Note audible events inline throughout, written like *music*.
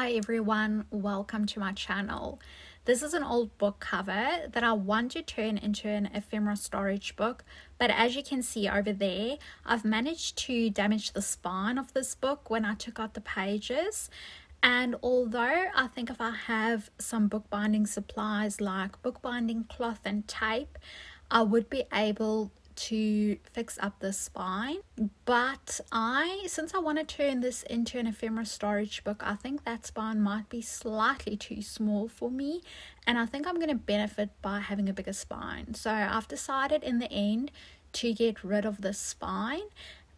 Hi everyone, welcome to my channel. This is an old book cover that I want to turn into an ephemera storage book, but as you can see over there, I've managed to damage the spine of this book when I took out the pages. And although I think if I have some bookbinding supplies like bookbinding cloth and tape, I would be able to fix up the spine but I since I want to turn this into an ephemera storage book I think that spine might be slightly too small for me and I think I'm going to benefit by having a bigger spine. So I've decided in the end to get rid of the spine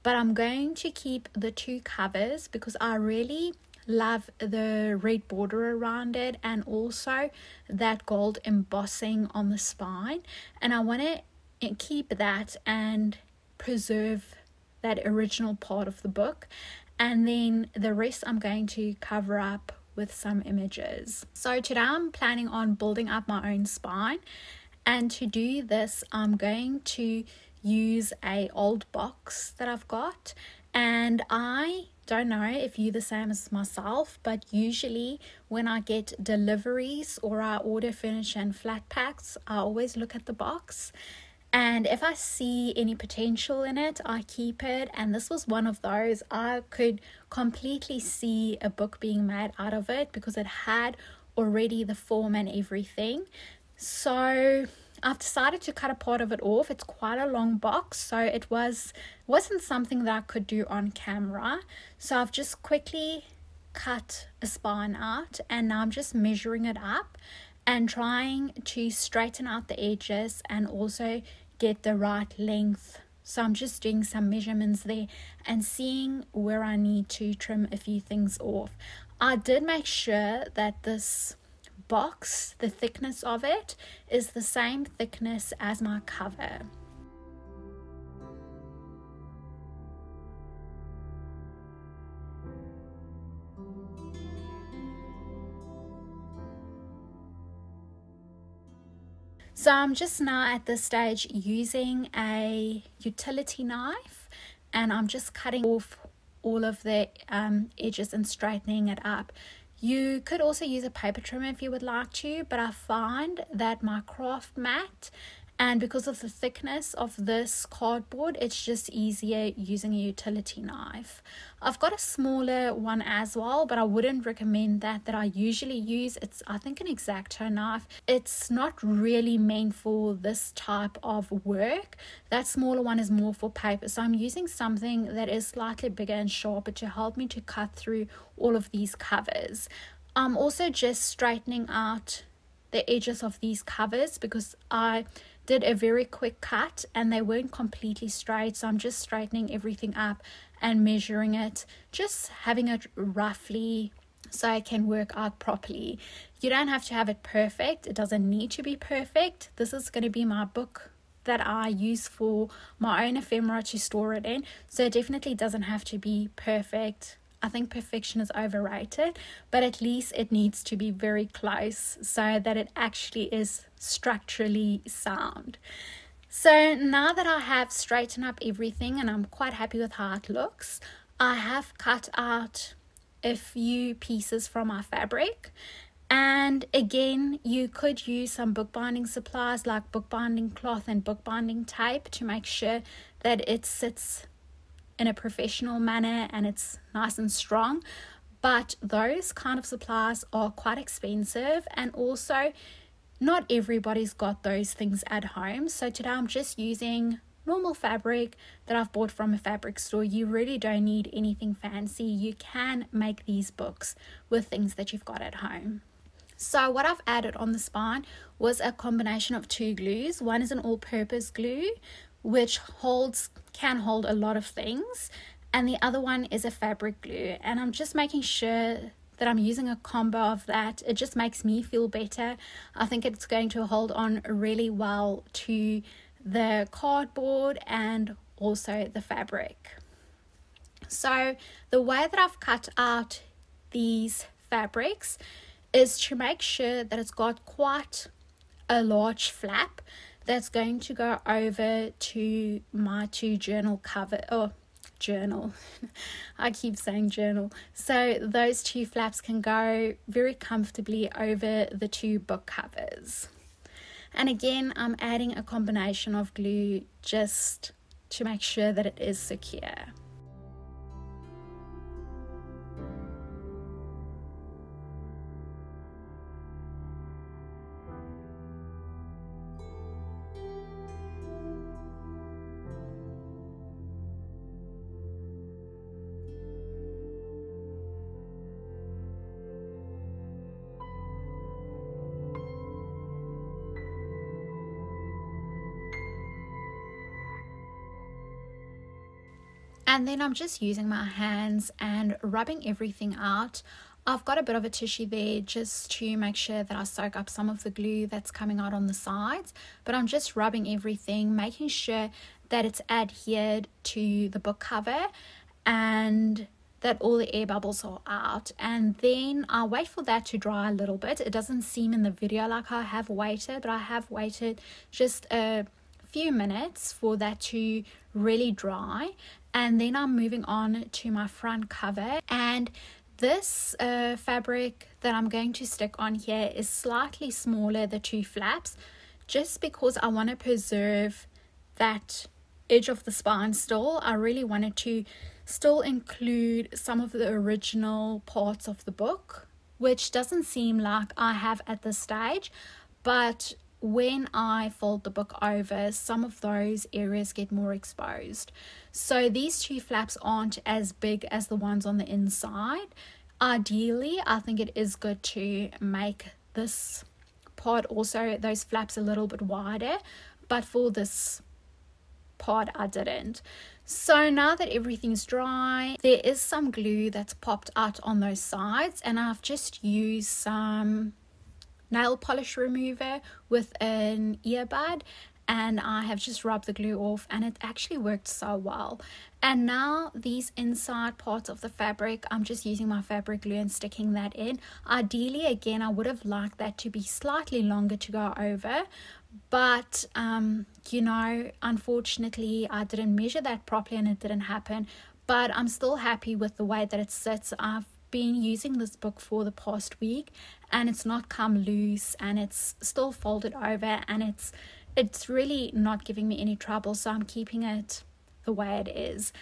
but I'm going to keep the two covers because I really love the red border around it and also that gold embossing on the spine and I want to and keep that and preserve that original part of the book. And then the rest I'm going to cover up with some images. So today I'm planning on building up my own spine. And to do this I'm going to use a old box that I've got. And I don't know if you're the same as myself, but usually when I get deliveries or I order furniture and flat packs, I always look at the box and if I see any potential in it, I keep it. And this was one of those. I could completely see a book being made out of it because it had already the form and everything. So I've decided to cut a part of it off. It's quite a long box, so it was wasn't something that I could do on camera. So I've just quickly cut a spine out and now I'm just measuring it up and trying to straighten out the edges and also get the right length. So I'm just doing some measurements there and seeing where I need to trim a few things off. I did make sure that this box, the thickness of it, is the same thickness as my cover. So I'm just now at this stage using a utility knife and I'm just cutting off all of the um, edges and straightening it up. You could also use a paper trimmer if you would like to, but I find that my craft mat and because of the thickness of this cardboard it's just easier using a utility knife. I've got a smaller one as well but i wouldn't recommend that that i usually use. It's i think an X-Acto knife. It's not really meant for this type of work. That smaller one is more for paper. So i'm using something that is slightly bigger and sharper to help me to cut through all of these covers. I'm also just straightening out the edges of these covers because I did a very quick cut and they weren't completely straight so I'm just straightening everything up and measuring it just having it roughly so I can work out properly. You don't have to have it perfect. It doesn't need to be perfect. This is going to be my book that I use for my own ephemera to store it in. So it definitely doesn't have to be perfect I think perfection is overrated, but at least it needs to be very close so that it actually is structurally sound. So now that I have straightened up everything and I'm quite happy with how it looks, I have cut out a few pieces from my fabric. And again, you could use some bookbinding supplies like bookbinding cloth and bookbinding tape to make sure that it sits in a professional manner and it's nice and strong. But those kind of supplies are quite expensive and also not everybody's got those things at home. So today I'm just using normal fabric that I've bought from a fabric store. You really don't need anything fancy. You can make these books with things that you've got at home. So what I've added on the spine was a combination of two glues. One is an all-purpose glue, which holds can hold a lot of things and the other one is a fabric glue. And I'm just making sure that I'm using a combo of that. It just makes me feel better. I think it's going to hold on really well to the cardboard and also the fabric. So the way that I've cut out these fabrics is to make sure that it's got quite a large flap that's going to go over to my two journal cover or journal. *laughs* I keep saying journal. So those two flaps can go very comfortably over the two book covers. And again, I'm adding a combination of glue just to make sure that it is secure. Then I'm just using my hands and rubbing everything out. I've got a bit of a tissue there just to make sure that I soak up some of the glue that's coming out on the sides. But I'm just rubbing everything, making sure that it's adhered to the book cover and that all the air bubbles are out and then I'll wait for that to dry a little bit it doesn't seem in the video like I have waited but I have waited just a few minutes for that to really dry and then I'm moving on to my front cover. And this uh, fabric that I'm going to stick on here is slightly smaller the two flaps just because I want to preserve that edge of the spine still. I really wanted to still include some of the original parts of the book which doesn't seem like I have at this stage but when I fold the book over, some of those areas get more exposed. So these two flaps aren't as big as the ones on the inside. Ideally, I think it is good to make this part also, those flaps a little bit wider, but for this part I didn't. So now that everything's dry, there is some glue that's popped out on those sides and I've just used some nail polish remover with an earbud and I have just rubbed the glue off and it actually worked so well. And now these inside parts of the fabric, I'm just using my fabric glue and sticking that in. Ideally, again, I would have liked that to be slightly longer to go over, but um, you know, unfortunately, I didn't measure that properly and it didn't happen. But I'm still happy with the way that it sits. I've been using this book for the past week and it's not come loose and it's still folded over and it's it's really not giving me any trouble so I'm keeping it the way it is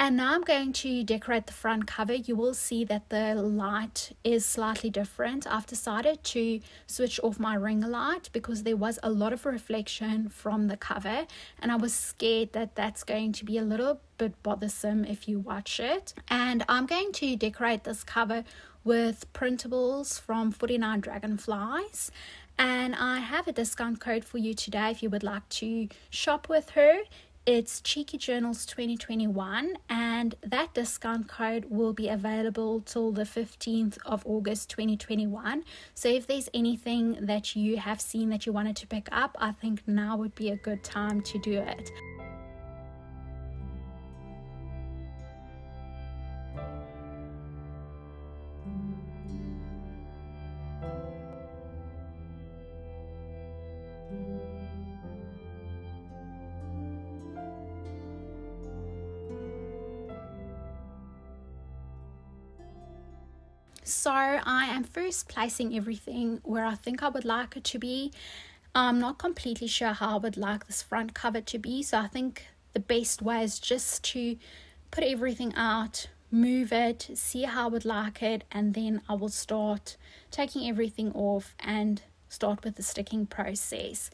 and now I'm going to decorate the front cover. You will see that the light is slightly different. I've decided to switch off my ring light because there was a lot of reflection from the cover and I was scared that that's going to be a little bit bothersome if you watch it. And I'm going to decorate this cover with printables from 49 Dragonflies and I have a discount code for you today if you would like to shop with her. It's Cheeky Journals 2021, and that discount code will be available till the 15th of August 2021. So, if there's anything that you have seen that you wanted to pick up, I think now would be a good time to do it. Placing everything where I think I would like it to be. I'm not completely sure how I would like this front cover to be. So I think the best way is just to put everything out, move it, see how I would like it, and then I will start taking everything off and start with the sticking process.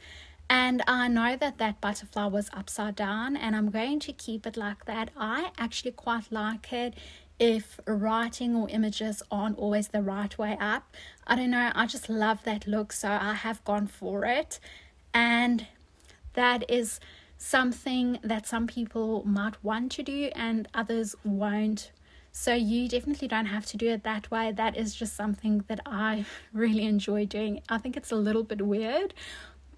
And I know that that butterfly was upside down and I'm going to keep it like that. I actually quite like it if writing or images aren't always the right way up. I don't know, I just love that look, so I have gone for it. And that is something that some people might want to do and others won't. So you definitely don't have to do it that way. That is just something that I *laughs* really enjoy doing. I think it's a little bit weird,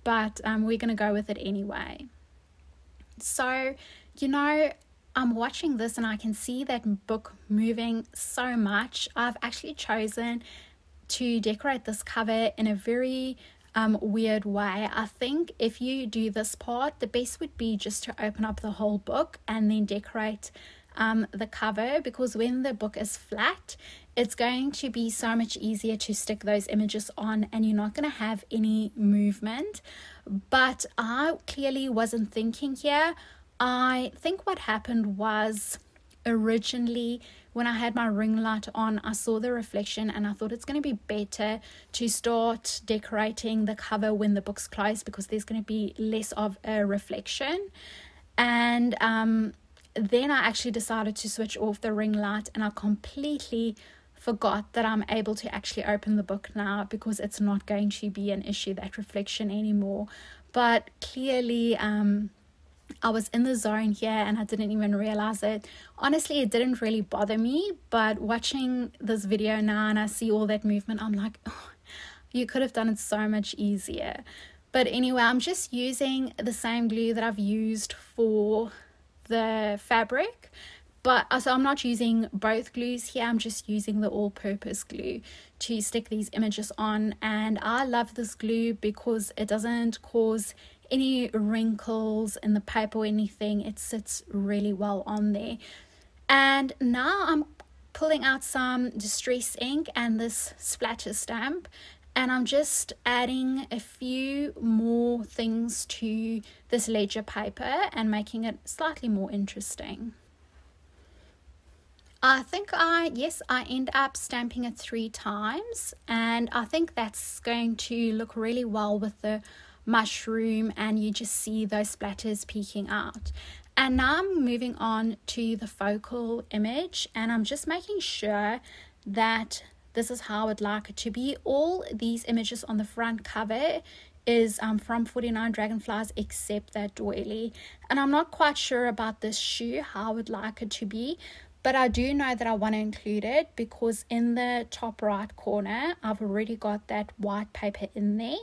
but um, we're going to go with it anyway. So, you know, I'm watching this and I can see that book moving so much. I've actually chosen to decorate this cover in a very um, weird way. I think if you do this part, the best would be just to open up the whole book and then decorate um, the cover because when the book is flat, it's going to be so much easier to stick those images on and you're not going to have any movement. But I clearly wasn't thinking here. I think what happened was originally when I had my ring light on, I saw the reflection and I thought it's going to be better to start decorating the cover when the book's closed because there's going to be less of a reflection. And um, then I actually decided to switch off the ring light and I completely forgot that I'm able to actually open the book now because it's not going to be an issue that reflection anymore. But clearly, um, I was in the zone here and I didn't even realize it. Honestly, it didn't really bother me, but watching this video now and I see all that movement, I'm like, oh, you could have done it so much easier. But anyway, I'm just using the same glue that I've used for the fabric. But so I'm not using both glues here, I'm just using the all purpose glue to stick these images on. And I love this glue because it doesn't cause any wrinkles in the paper or anything. It sits really well on there. And now I'm pulling out some distress ink and this splatter stamp and I'm just adding a few more things to this ledger paper and making it slightly more interesting. I think I, yes, I end up stamping it three times and I think that's going to look really well with the mushroom and you just see those splatters peeking out. And now I'm moving on to the focal image and I'm just making sure that this is how I would like it to be. All these images on the front cover is um, from 49 Dragonflies except that doily. And I'm not quite sure about this shoe, how I would like it to be. But I do know that I want to include it because in the top right corner, I've already got that white paper in there.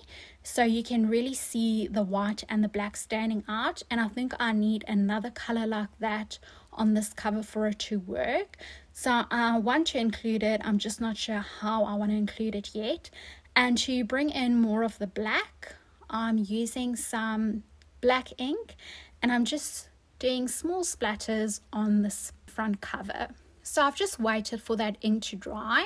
So you can really see the white and the black standing out. And I think I need another color like that on this cover for it to work. So I want to include it. I'm just not sure how I want to include it yet. And to bring in more of the black, I'm using some black ink and I'm just doing small splatters on this front cover. So I've just waited for that ink to dry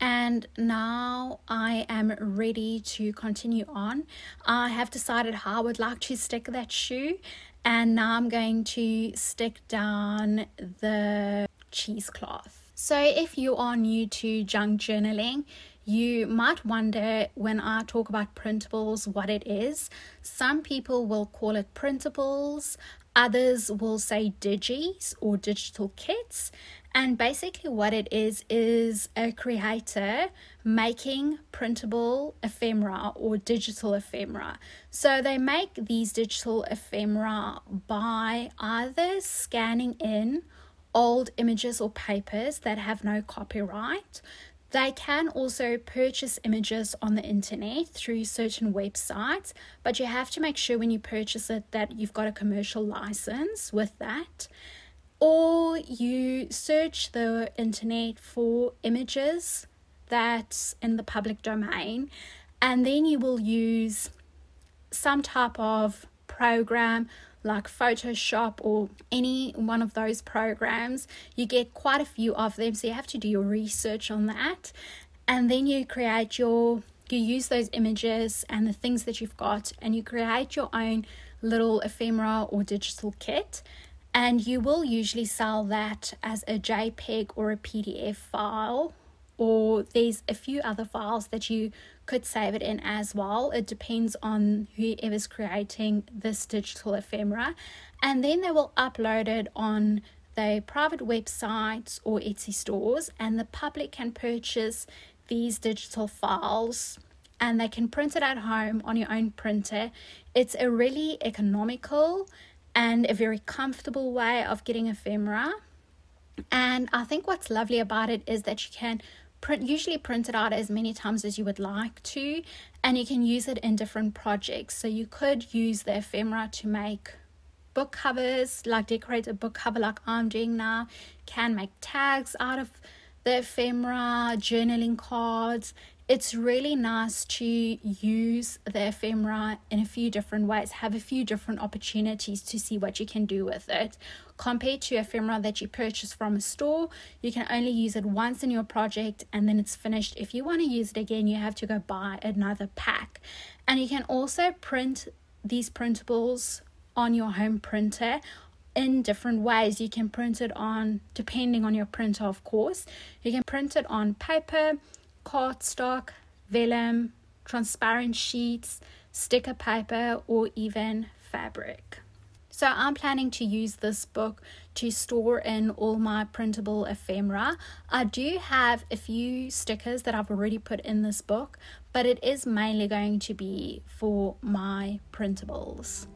and now I am ready to continue on. I have decided how I would like to stick that shoe and now I'm going to stick down the cheesecloth. So if you are new to junk journaling, you might wonder when I talk about printables what it is. Some people will call it printables, Others will say digis or digital kits. And basically, what it is is a creator making printable ephemera or digital ephemera. So they make these digital ephemera by either scanning in old images or papers that have no copyright. They can also purchase images on the internet through certain websites, but you have to make sure when you purchase it that you've got a commercial license with that. Or you search the internet for images that's in the public domain, and then you will use some type of program like Photoshop or any one of those programs. You get quite a few of them, so you have to do your research on that. And then you create your, you use those images and the things that you've got, and you create your own little ephemera or digital kit. And you will usually sell that as a JPEG or a PDF file or there's a few other files that you could save it in as well. It depends on whoever's creating this digital ephemera. And then they will upload it on their private websites or Etsy stores, and the public can purchase these digital files and they can print it at home on your own printer. It's a really economical and a very comfortable way of getting ephemera. And I think what's lovely about it is that you can print usually print it out as many times as you would like to and you can use it in different projects. So you could use the ephemera to make book covers like decorate a book cover like i'm doing now can make tags out of the ephemera journaling cards it's really nice to use the ephemera in a few different ways, have a few different opportunities to see what you can do with it. Compared to ephemera that you purchase from a store, you can only use it once in your project and then it's finished. If you want to use it again, you have to go buy another pack. And you can also print these printables on your home printer in different ways. You can print it on, depending on your printer, of course. You can print it on paper, cardstock, vellum, transparent sheets, sticker paper, or even fabric. So I'm planning to use this book to store in all my printable ephemera. I do have a few stickers that I've already put in this book, but it is mainly going to be for my printables.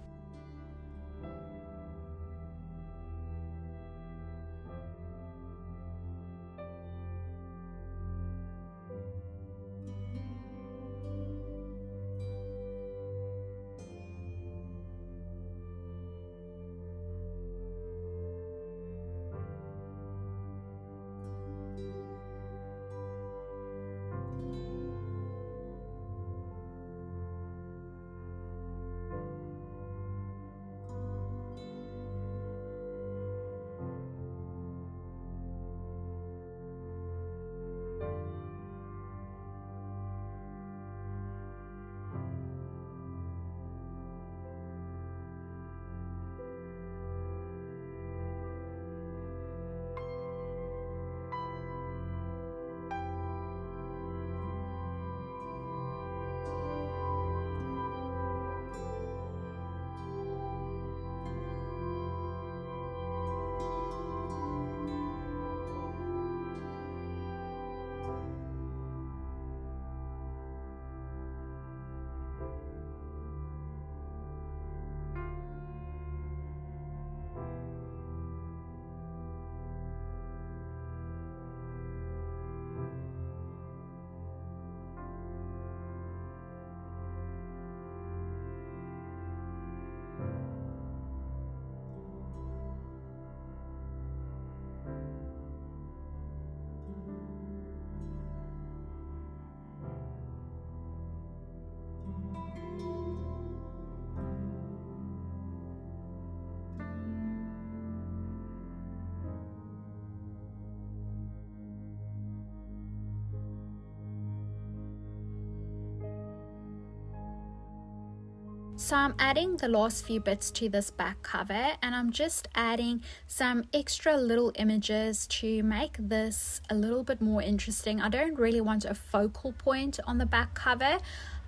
So I'm adding the last few bits to this back cover and I'm just adding some extra little images to make this a little bit more interesting. I don't really want a focal point on the back cover.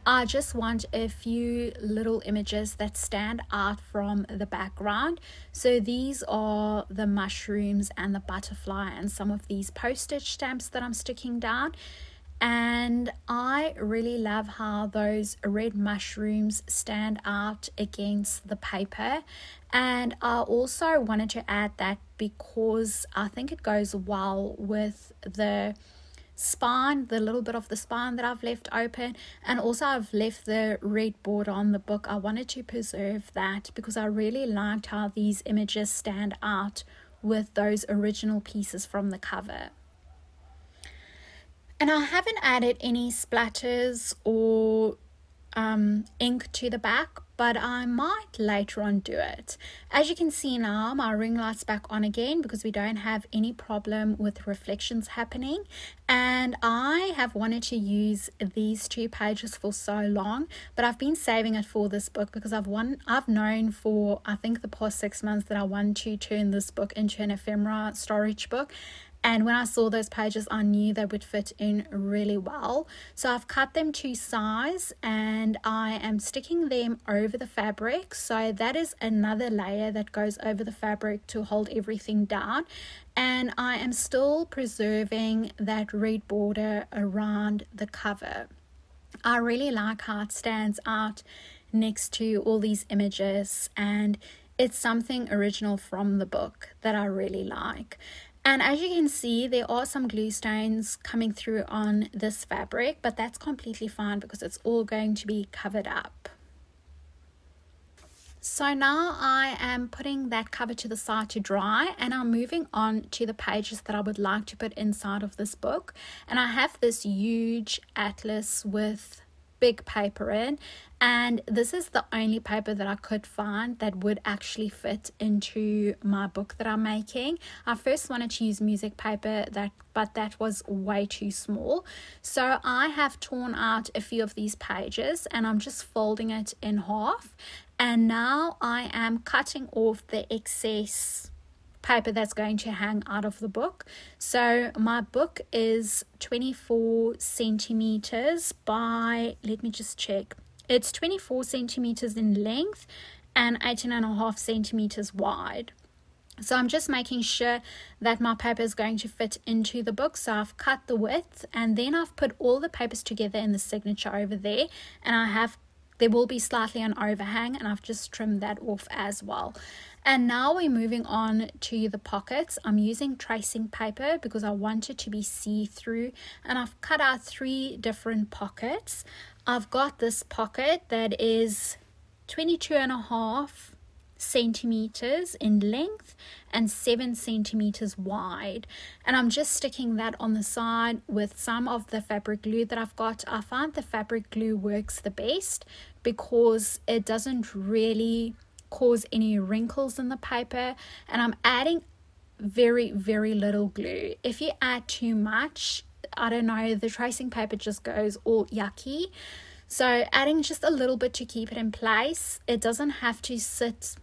I just want a few little images that stand out from the background. So these are the mushrooms and the butterfly and some of these postage stamps that I'm sticking down and I really love how those red mushrooms stand out against the paper. And I also wanted to add that because I think it goes well with the spine the little bit of the spine that I've left open. And also I've left the red border on the book. I wanted to preserve that because I really liked how these images stand out with those original pieces from the cover and I haven't added any splatters or um, ink to the back, but I might later on do it. As you can see now, my ring light's back on again because we don't have any problem with reflections happening. And I have wanted to use these two pages for so long, but I've been saving it for this book because I've won, I've known for I think the past six months that I want to turn this book into an ephemera storage book and when I saw those pages, I knew they would fit in really well. So I've cut them to size and I am sticking them over the fabric. So that is another layer that goes over the fabric to hold everything down. And I am still preserving that red border around the cover. I really like how it stands out next to all these images and it's something original from the book that I really like. And as you can see, there are some glue stains coming through on this fabric, but that's completely fine because it's all going to be covered up. So now I am putting that cover to the side to dry and I'm moving on to the pages that I would like to put inside of this book. And I have this huge atlas with big paper in and this is the only paper that I could find that would actually fit into my book that I'm making. I first wanted to use music paper that but that was way too small. So I have torn out a few of these pages and I'm just folding it in half and now I am cutting off the excess paper that's going to hang out of the book. So my book is 24 centimeters by, let me just check. It's 24 centimeters in length and 18 and a half centimeters wide. So I'm just making sure that my paper is going to fit into the book. So I've cut the width and then I've put all the papers together in the signature over there and I have there will be slightly an overhang and I've just trimmed that off as well. And now we're moving on to the pockets. I'm using tracing paper because I want it to be see-through and I've cut out three different pockets. I've got this pocket that is 22 and a half centimeters in length and 7 centimeters wide and I'm just sticking that on the side with some of the fabric glue that I've got I find the fabric glue works the best because it doesn't really cause any wrinkles in the paper and I'm adding very very little glue. If you add too much I don't know the tracing paper just goes all yucky. So adding just a little bit to keep it in place it doesn't have to sit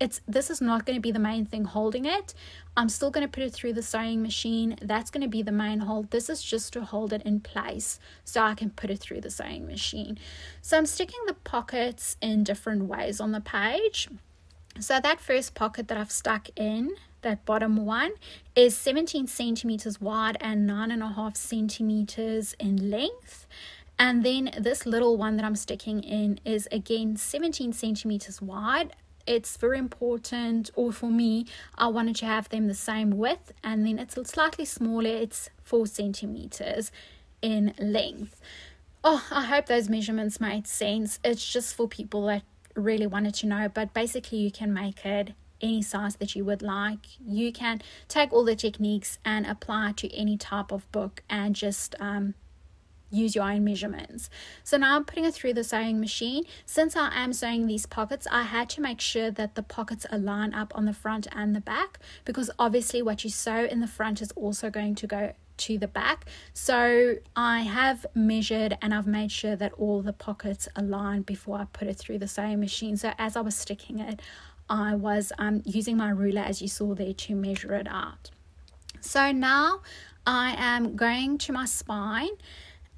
it's this is not going to be the main thing holding it. I'm still going to put it through the sewing machine. That's going to be the main hold. This is just to hold it in place so i can put it through the sewing machine. So i'm sticking the pockets in different ways on the page. So that first pocket that i've stuck in that bottom one is 17 centimeters wide and nine and a half centimeters in length. And then this little one that I'm sticking in is again 17 centimeters wide it's very important or for me I wanted to have them the same width and then it's slightly smaller it's four centimeters in length. Oh I hope those measurements made sense. It's just for people that really wanted to know but basically you can make it any size that you would like. You can take all the techniques and apply to any type of book and just um, use your own measurements. So now I'm putting it through the sewing machine. Since I am sewing these pockets, I had to make sure that the pockets align up on the front and the back because obviously what you sew in the front is also going to go to the back. So I have measured and I've made sure that all the pockets align before I put it through the sewing machine. So as I was sticking it, I was um, using my ruler as you saw there to measure it out. So now I am going to my spine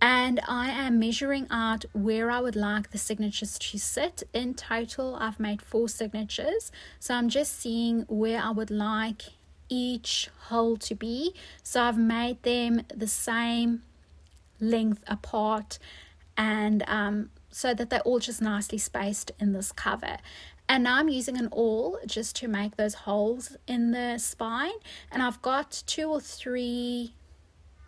and I am measuring out where I would like the signatures to sit. In total, I've made four signatures. So I'm just seeing where I would like each hole to be. So I've made them the same length apart and um, so that they're all just nicely spaced in this cover. And now I'm using an awl just to make those holes in the spine. And I've got two or three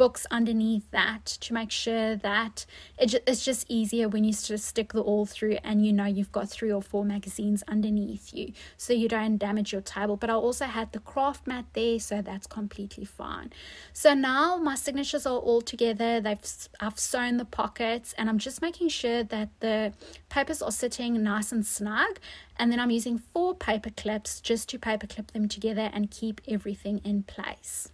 books underneath that to make sure that it, it's just easier when you of stick the awl through and you know you've got three or four magazines underneath you so you don't damage your table. But I also had the craft mat there so that's completely fine. So now my signatures are all together. They've I've sewn the pockets and I'm just making sure that the papers are sitting nice and snug. And then I'm using four paper clips just to paper clip them together and keep everything in place.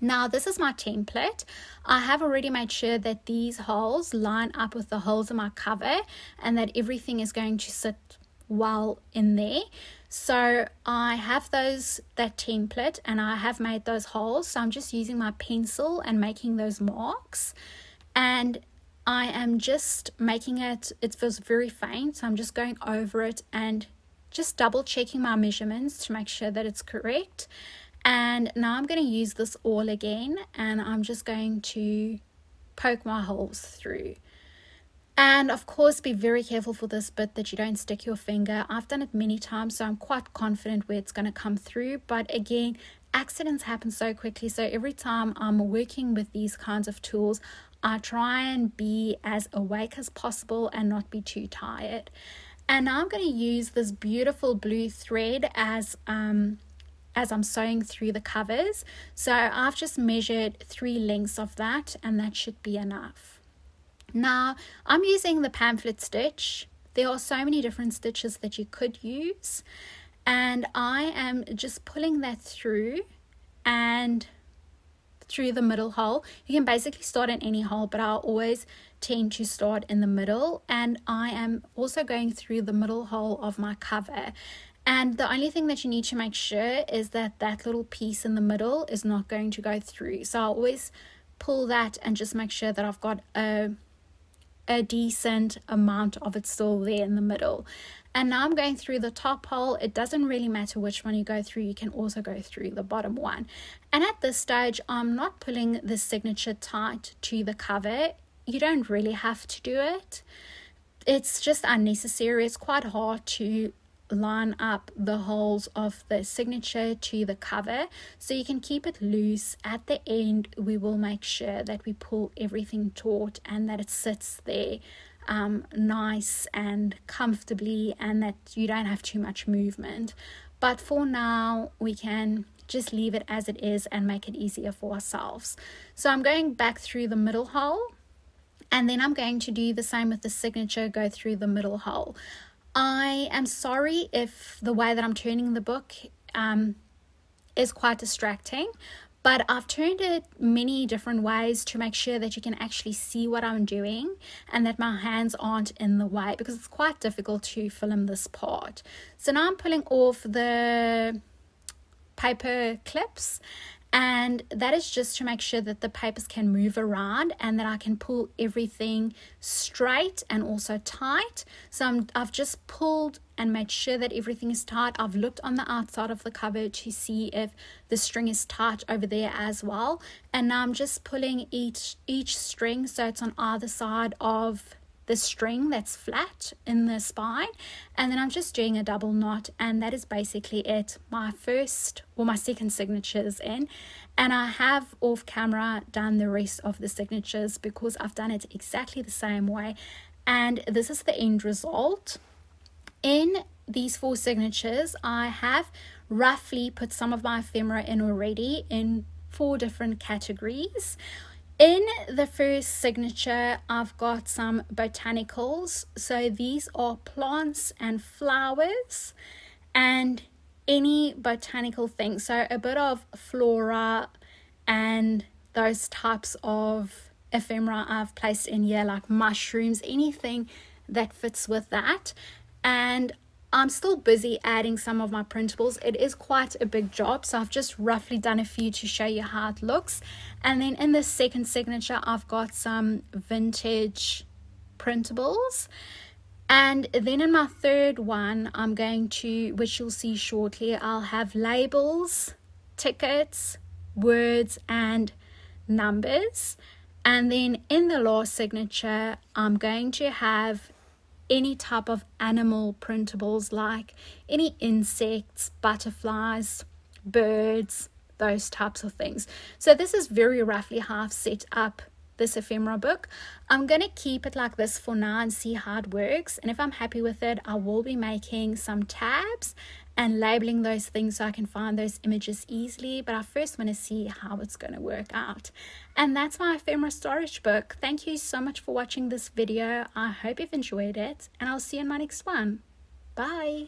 Now this is my template. I have already made sure that these holes line up with the holes in my cover and that everything is going to sit well in there. So I have those that template and I have made those holes. So I'm just using my pencil and making those marks. And I am just making it, it feels very faint. So I'm just going over it and just double checking my measurements to make sure that it's correct and now I'm going to use this awl again and I'm just going to poke my holes through. And of course be very careful for this bit that you don't stick your finger. I've done it many times so I'm quite confident where it's going to come through. But again accidents happen so quickly so every time I'm working with these kinds of tools I try and be as awake as possible and not be too tired. And now I'm going to use this beautiful blue thread as um, as I'm sewing through the covers so I've just measured three lengths of that and that should be enough now I'm using the pamphlet stitch there are so many different stitches that you could use and I am just pulling that through and through the middle hole. You can basically start in any hole, but I'll always tend to start in the middle. And I am also going through the middle hole of my cover. And the only thing that you need to make sure is that that little piece in the middle is not going to go through. So I'll always pull that and just make sure that I've got a a decent amount of it still there in the middle. And now I'm going through the top hole. It doesn't really matter which one you go through. You can also go through the bottom one. And at this stage, I'm not pulling the signature tight to the cover. You don't really have to do it. It's just unnecessary. It's quite hard to line up the holes of the signature to the cover so you can keep it loose at the end we will make sure that we pull everything taut and that it sits there um, nice and comfortably and that you don't have too much movement. But for now, we can just leave it as it is and make it easier for ourselves. So I'm going back through the middle hole and then I'm going to do the same with the signature, go through the middle hole. I am sorry if the way that I'm turning the book um, is quite distracting, but I've turned it many different ways to make sure that you can actually see what I'm doing and that my hands aren't in the way because it's quite difficult to film this part. So now I'm pulling off the paper clips and that is just to make sure that the papers can move around and that I can pull everything straight and also tight. So i have just pulled and made sure that everything is tight. I've looked on the outside of the cover to see if the string is tight over there as well. And now I'm just pulling each each string so it's on either side of the string that's flat in the spine and then I'm just doing a double knot and that is basically it. My first or my second signature is in and I have off camera done the rest of the signatures because I've done it exactly the same way. And this is the end result. In these four signatures I have roughly put some of my ephemera in already in four different categories in the first signature, I've got some botanicals. So these are plants and flowers and any botanical thing. So a bit of flora and those types of ephemera I've placed in here, like mushrooms, anything that fits with that. And I'm still busy adding some of my printables. It is quite a big job, so I've just roughly done a few to show you how it looks. And then in the second signature, I've got some vintage printables. And then in my third one, I'm going to, which you'll see shortly, I'll have labels, tickets, words, and numbers. And then in the last signature, I'm going to have any type of animal printables like any insects, butterflies, birds, those types of things. So this is very roughly I've set up this ephemera book. I'm going to keep it like this for now and see how it works. And if I'm happy with it, I will be making some tabs and labeling those things so I can find those images easily. But I first want to see how it's going to work out. And that's my ephemera storage book. Thank you so much for watching this video. I hope you've enjoyed it and I'll see you in my next one. Bye.